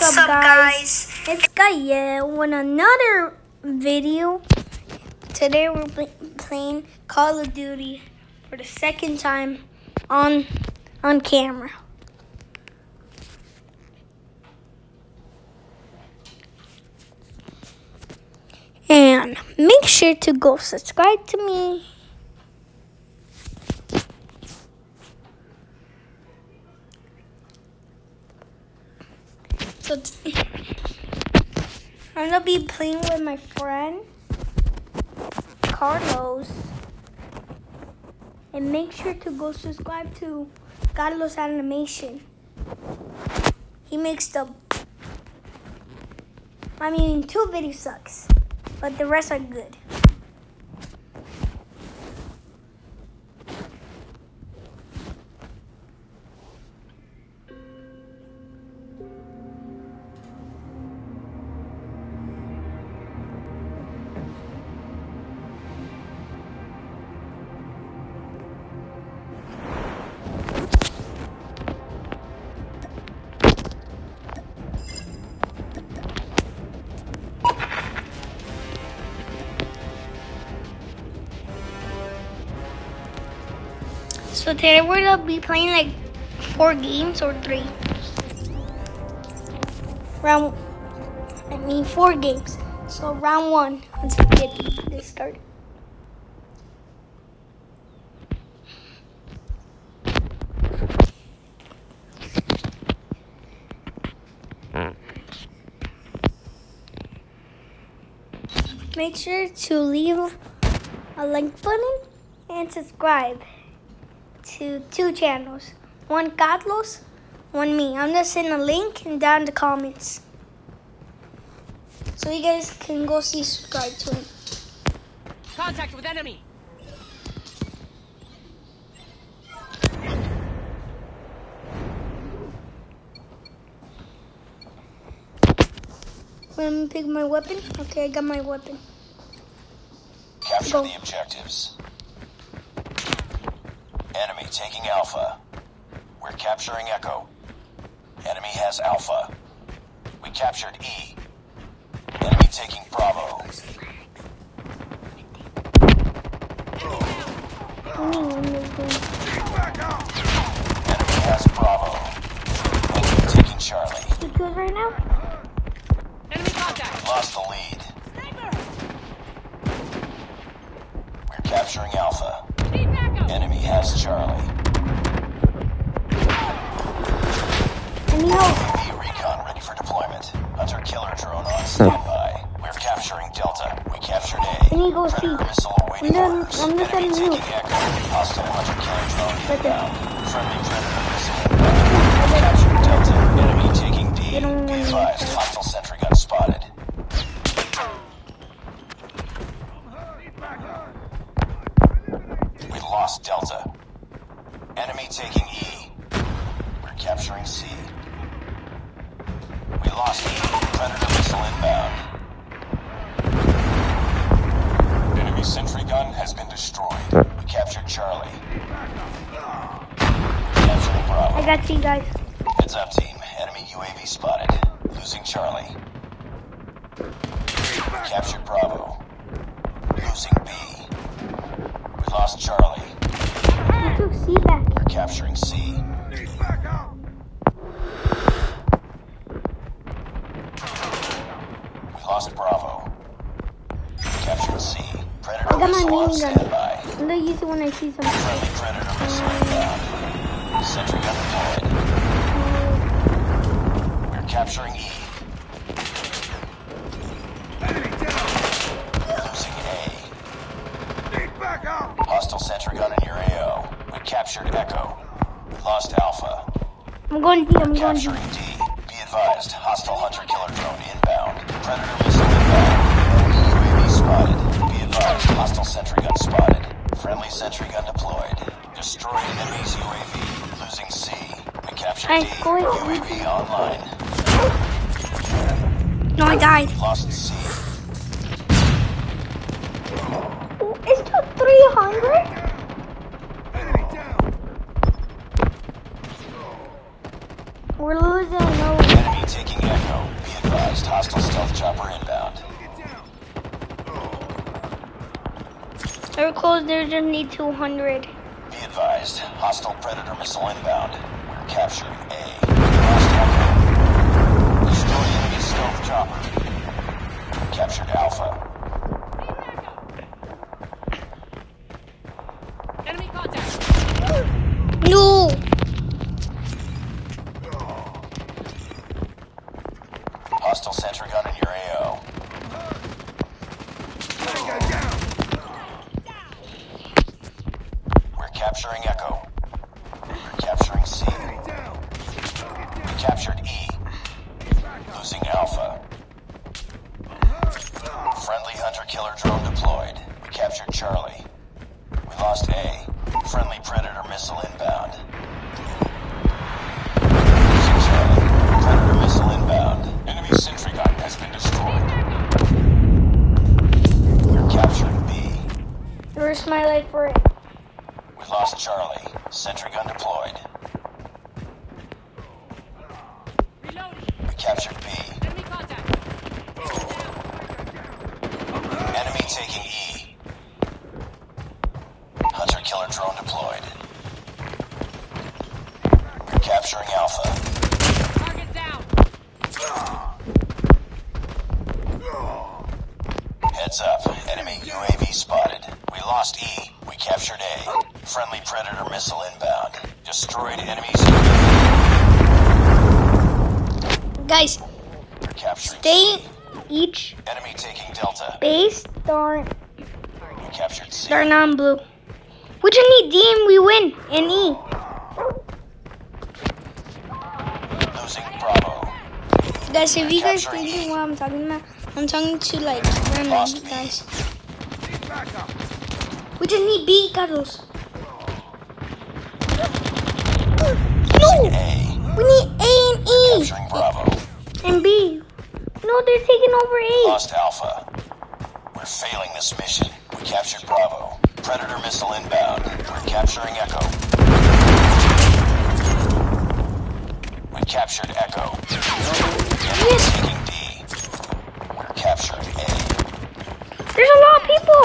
What's, up, guys? It's Gael with another video. Today we're pl- playing Call of Duty for the second time on on camera. And make sure to go subscribe to me. So I'm gonna be playing with my friend Carlos. And make sure to go subscribe to Carlos Animation. He makes the I mean two videos sucks, but the rest are good. So today we're gonna be playing like four games or three. Round, I mean four games. So round one, let's get this started. Make sure to leave a like button and subscribe to two channels. One Carlos, one me. I'm gonna send a link and down in the comments. So you guys can go see subscribe to him. Contact with enemy. Let me pick my weapon. Okay, I got my weapon. Capture Go. the objectives. Enemy taking Alpha. We're capturing Echo. Enemy has Alpha. We captured E. Enemy taking Bravo. Enemy has Bravo. Enemy taking Charlie. You good right now? Enemy contact. Lost the lead. We're capturing Alpha. Need backup. Enemy has Charlie. I need help. UAV recon ready for deployment. Hunter killer drone on standby. We're capturing Delta. We captured A. I need to go see. Predator missile awaiting I'm done- orders. I'm just Enemy sending you. taking Echo. Hostile Hunter killer drone Right there. inbound. Friendly Predator missile inbound. Captured Delta. Enemy taking D. They don't Be want advised. to- Hostile sentry gun spotted. We lost Delta. Taking E. We're capturing C. We lost E. Predator missile inbound. Enemy sentry gun has been destroyed. We captured Charlie. I got you guys. Heads up, team. Enemy UAV spotted. Losing Charlie. We captured Bravo. Losing B. We lost Charlie. You took C back. We're capturing C. We lost Bravo. We captured C. Predator I got my missile on minigun. standby. I'm gonna use it when I see something. Friendly Predator missile inbound. Sentry gun deployed. We're capturing E. Losing A. Hostile sentry gun in your AO. We captured Echo. We lost Alpha. I'm going D. I'm going D. Capturing D. Be advised, hostile hunter killer drone inbound. Predator missile inbound. UAV spotted. Be advised, hostile sentry gun spotted. Friendly sentry gun deployed. Destroyed enemy's UAV. Losing C. We captured Hey, D. UAV online. No, I died. Lost C. It's to 300? We're losing. No. Enemy taking Echo. chopper inbound. Close. They just 200. Be advised, hostile predator missile inbound. We're capturing A. Echo. Destroy enemy stealth chopper. Captured Alpha. Predator missile captured C. They're non blue. We just need D and we win. And E. Losing Bravo. Guys, if you guys Capturing thinking what I'm talking about, I'm talking to like random guys. We just need B, Carlos. No! A. We need A and E. And B. No, they're taking over A. Lost Alpha. We're failing this mission. We captured Bravo. Predator missile inbound. We're capturing Echo. We captured Echo. Enemy taking D. We're capturing A. There's a lot of people.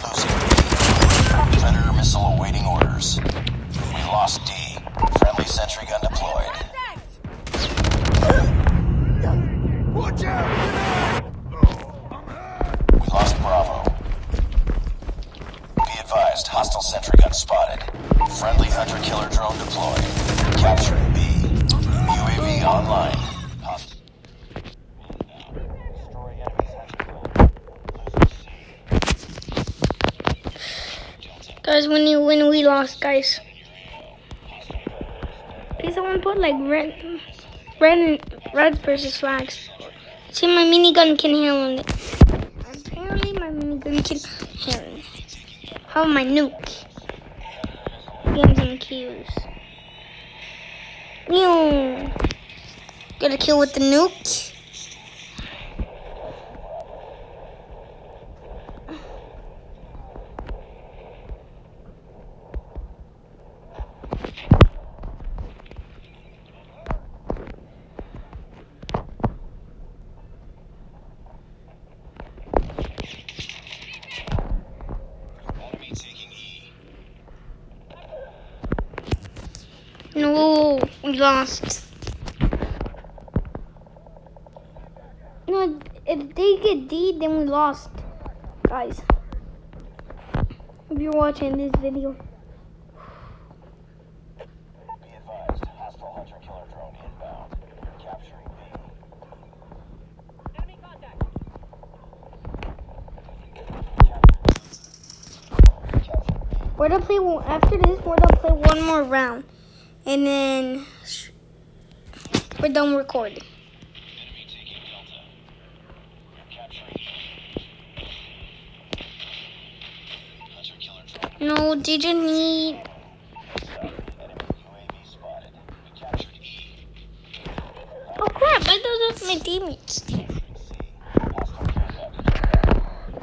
Losing B. Predator missile awaiting orders. We lost D. Friendly sentry gun deployed. We lost Bravo. Be advised, hostile sentry gun spotted. Friendly hunter killer drone deployed. Capturing B. UAV online. Host- Destroy enemy hunter killer. Guys, when you win, we lost, guys. Please, someone put like red, red, and red versus flags. See, my minigun can handle it. Apparently, my minigun can handle it. About my nuke? Games and kills. Mew. Get a kill with the nuke. Enemy taking E. No, we lost. No, if they get D, then we lost. Guys, if you're watching this video, Be advised, hostile hunter killer drone inbound. We're capturing B. Enemy contact. Capturing B. we're gonna play one, after this. We're gonna play one more round, and then we're done recording. No, did you need? Oh crap! I thought those my teammates.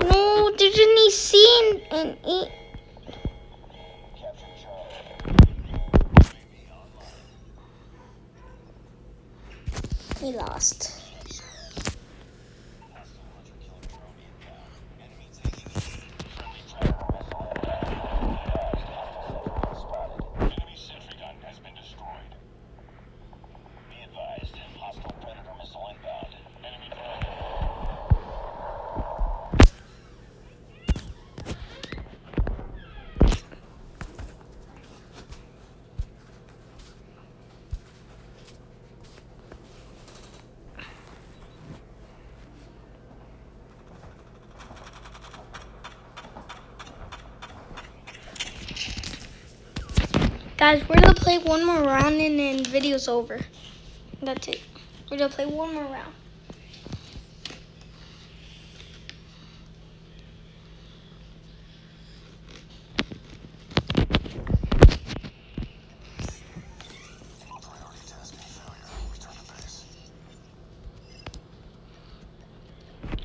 No, did you need C and, and E? We lost. Guys, we're gonna play one more round and then video's over. That's it. We're gonna play one more round.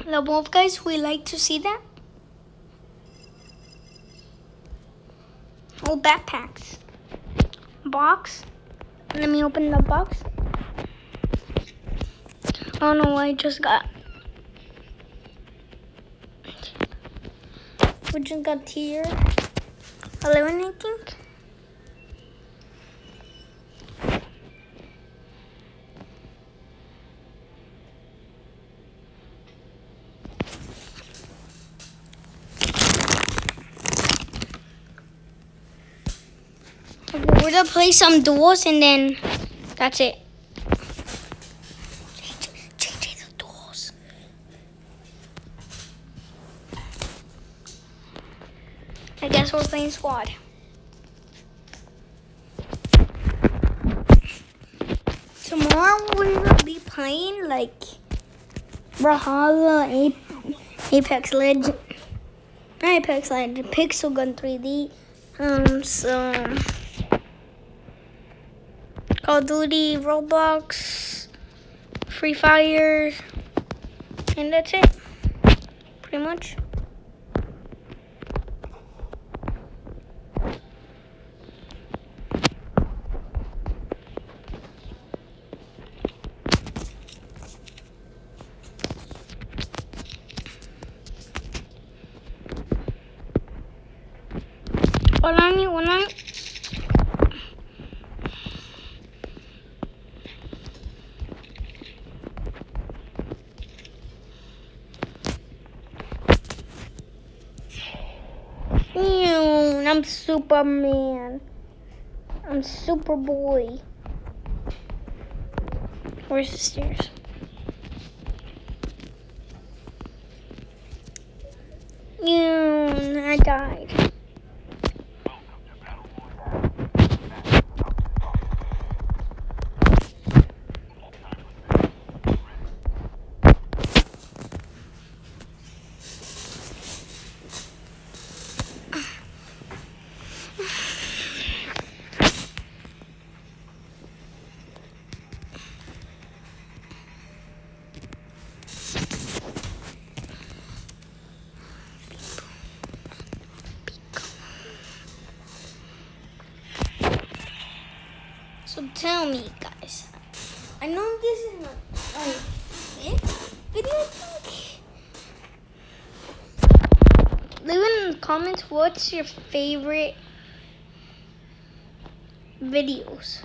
The wolf guys, we like to see that. Oh, backpacks. Box. Let me open the box. Oh no, I just got. We just got tier 11, I think. Okay, we're gonna play some duels and then that's it. The duels. I guess we're playing squad. Tomorrow we will be playing like Brawlhalla, Apex Legend, Apex Legend, Pixel Gun 3D, um, some Call of Duty, Roblox, Free Fire, and that's it. Pretty much. I'm Superman. I'm Superboy. Where's the stairs? Tell me, guys. I know this is not my fifth video, I think. Leave in the comments what's your favorite videos.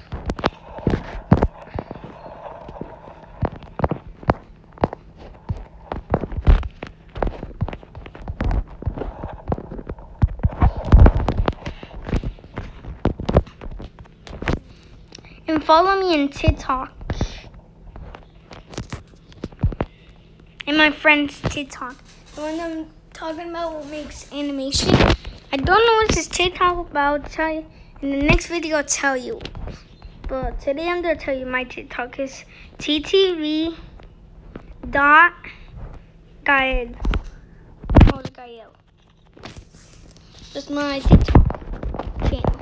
And follow me in TikTok. And my friend's TikTok. The one I'm talking about what makes animation. I don't know what this TikTok about. I'll tell you in the next video. I'll tell you. But today I'm gonna tell you my TikTok is TTV dot Gael. Oh, Gael. That's my TikTok channel.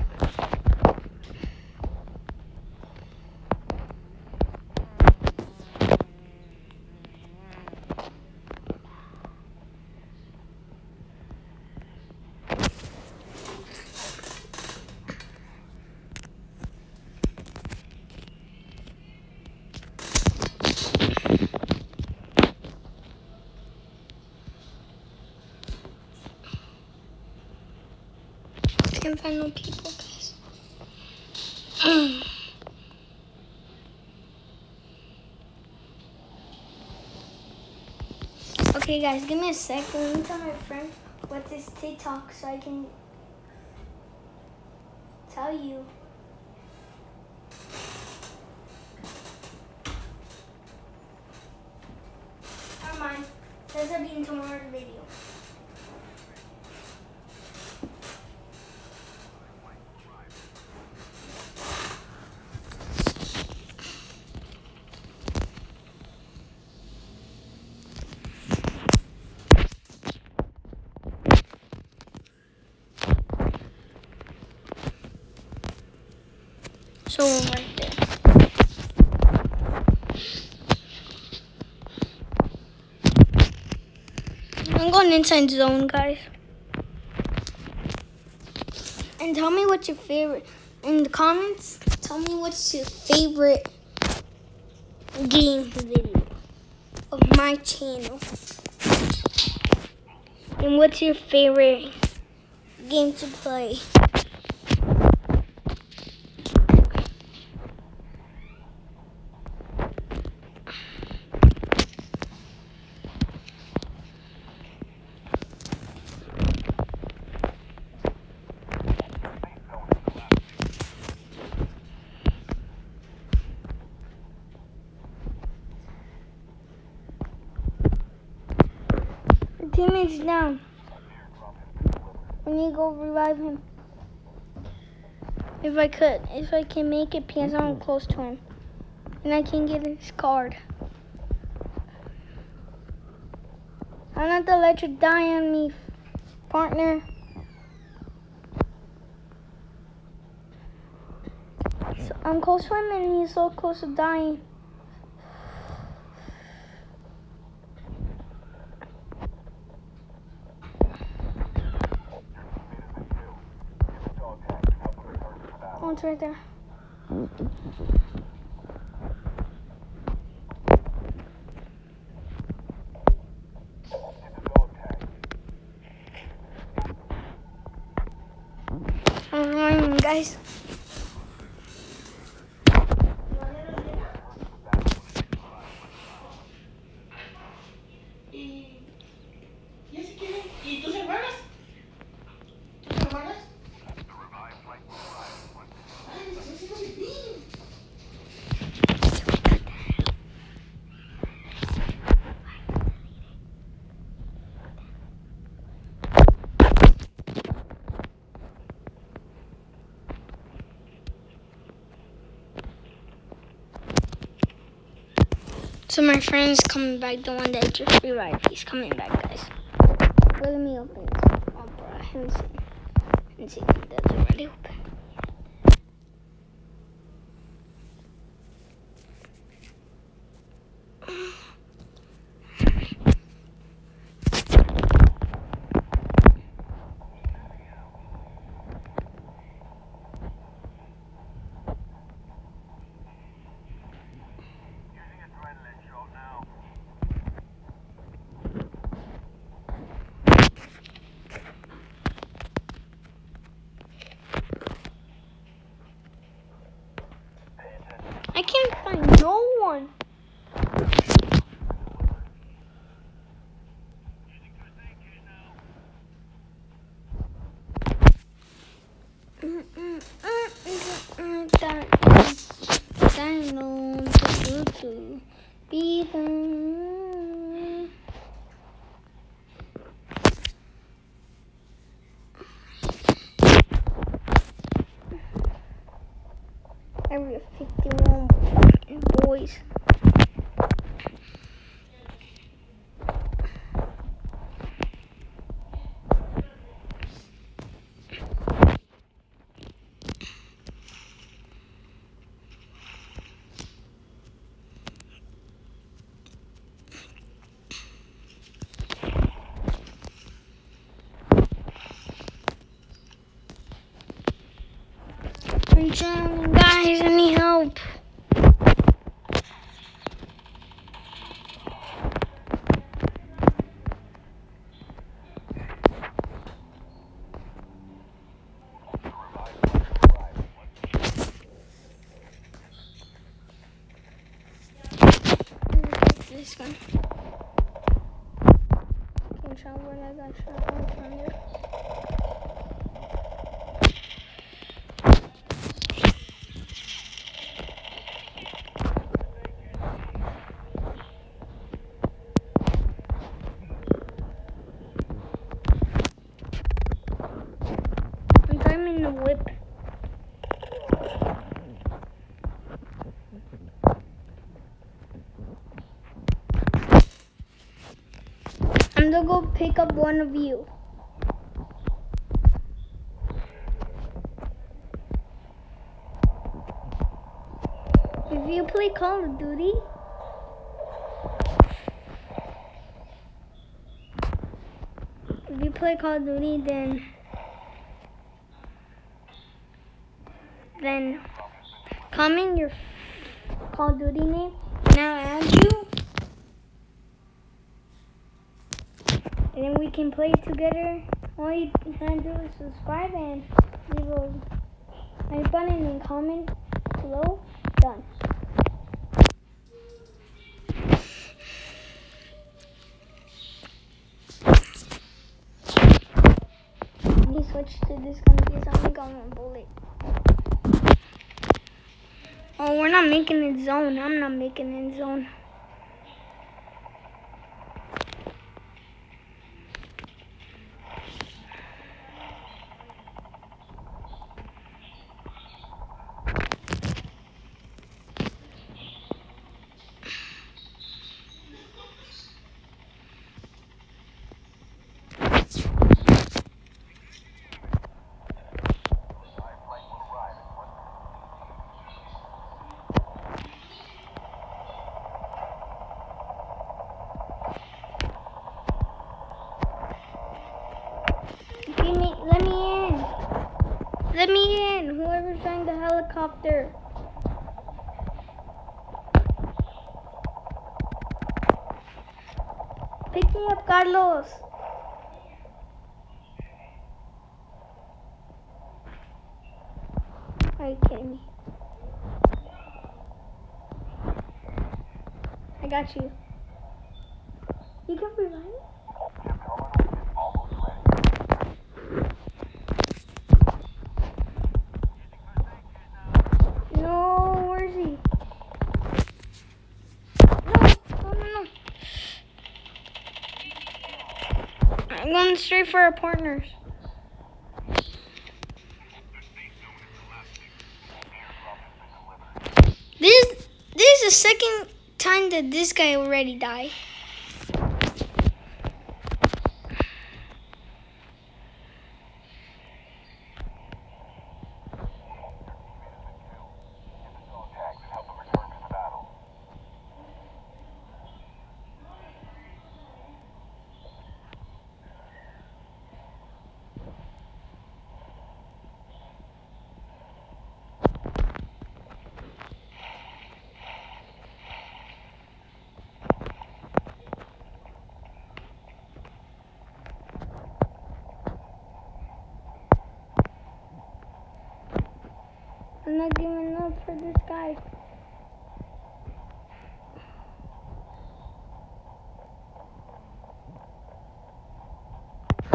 Can't find people, guys. okay, guys, give me a second. Let me tell my friend what's this TikTok so I can tell you. Never mind. This will be in tomorrow's video. Zone right there. I'm going inside zone, guys. And tell me what's your favorite in the comments. Tell me what's your favorite game video of my channel. And what's your favorite game to play? Teammate's down. I need to go revive him. If I could, if I can make it because I'm close to him. And I can get his card. I'm not to let you die on me, partner. So I'm close to him and he's so close to dying. Oh, right there. I'm guys. So my friend's coming back, the one that just revived. He's coming back, guys. Let me open this. Oh. That's already open. I can't find no one. Mm, mm, mm, mm, mm, that- that no, do, do, do. Be the- Area 51 boys. Guys, I need help. This gun. Can try where I got shot from here. I'm driving the whip. I'm gonna go pick up one of you. If you play Call of Duty, if you play Call of Duty, then then comment your Call of Duty name, and I'll add you, and then we can play together. All you can do is subscribe and leave a like button and comment below. Done. Let me switch to this gun because I'm got one bullet. Oh, we're not making it zone. I'm not making it zone. Give me, let me in. Let me in. Whoever's trying the helicopter. Pick me up, Carlos. Are you kidding me? I got you. You can revive? No, where is he? No, no, no, no. I'm going straight for our partners. This this is the second time that this guy already died. I'm not giving up for this guy.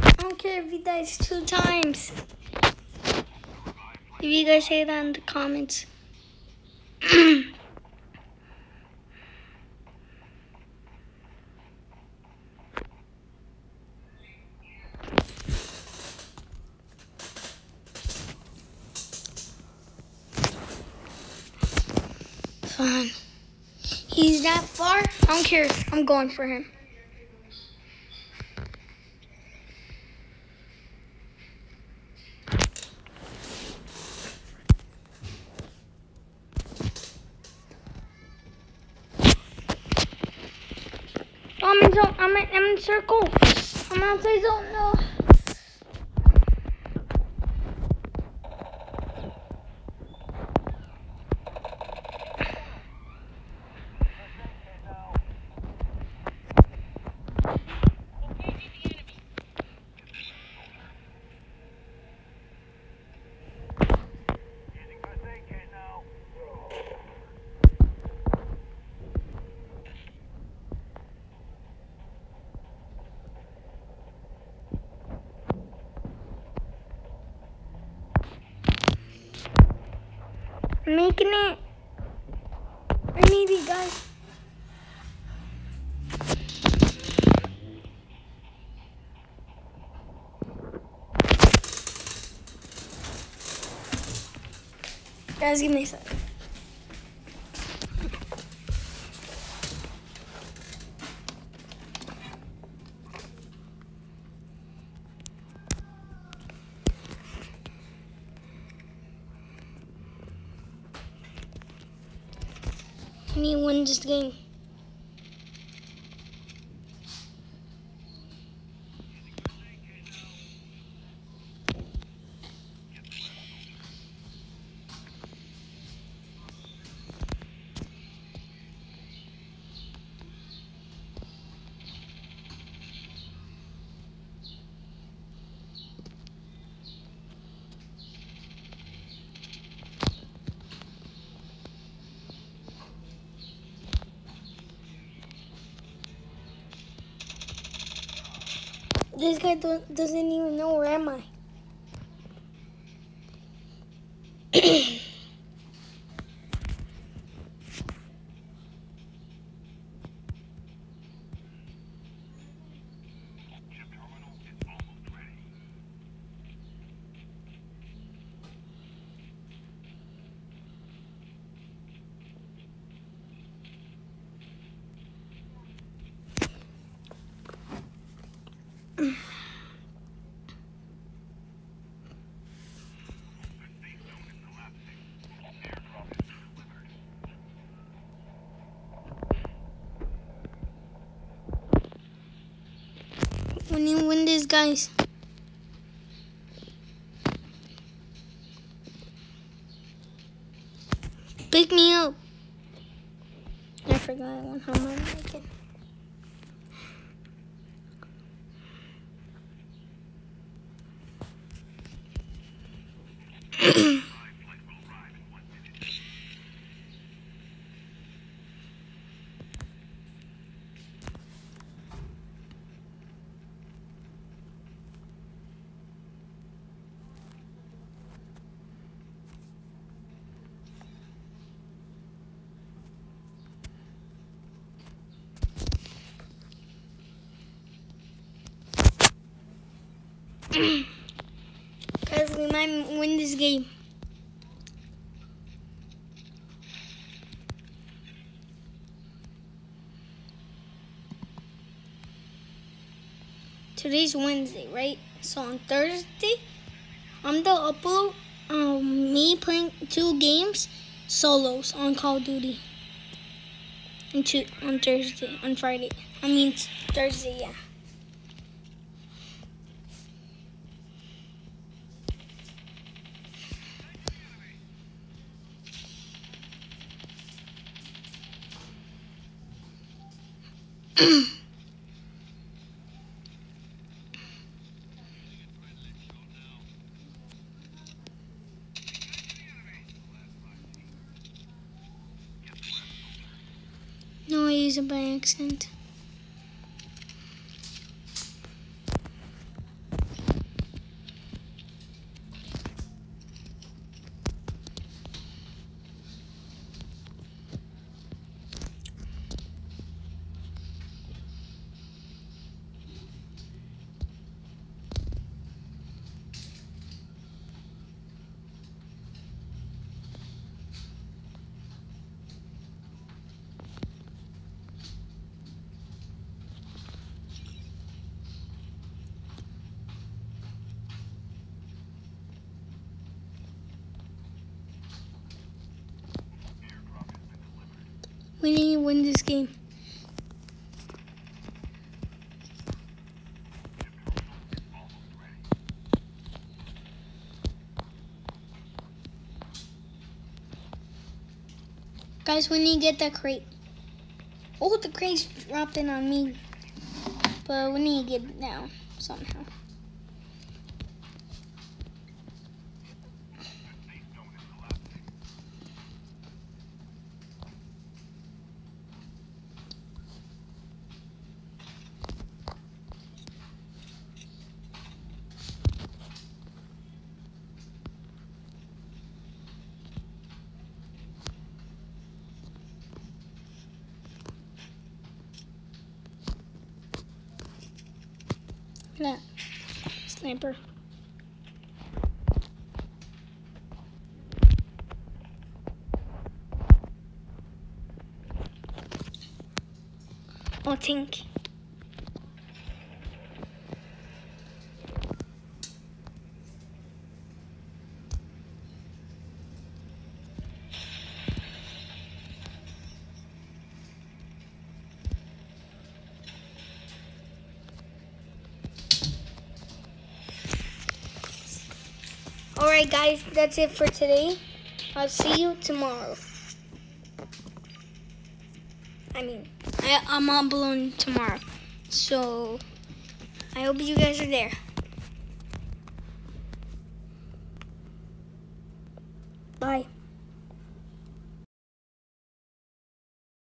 I don't care if he dies two times. If you guys say that in the comments. Fine. He's that far? Care. I'm going for him. I'm in zone. I'm in, I'm in circle. I'm outside zone. No. I'm making it. I need it, guys. Guys, give me a sec. need to win this game. This guy do- doesn't even know where am I. Need win this, guys. Pick me up. I forgot I want how much I can. Guys, we might win this game. Today's Wednesday, right? So on Thursday, I'm the upload um me playing two games solos on Call of Duty. And two on Thursday, on Friday. I mean Thursday, yeah. No, I use it by accident. We need to win this game. Guys, we need to get that crate. Oh, the crate's dropped in on me. But we need to get it down somehow. That sniper. Oh, tank. Guys, that's it for today. I'll see you tomorrow. I mean, I, I'm on balloon tomorrow. So, I hope you guys are there.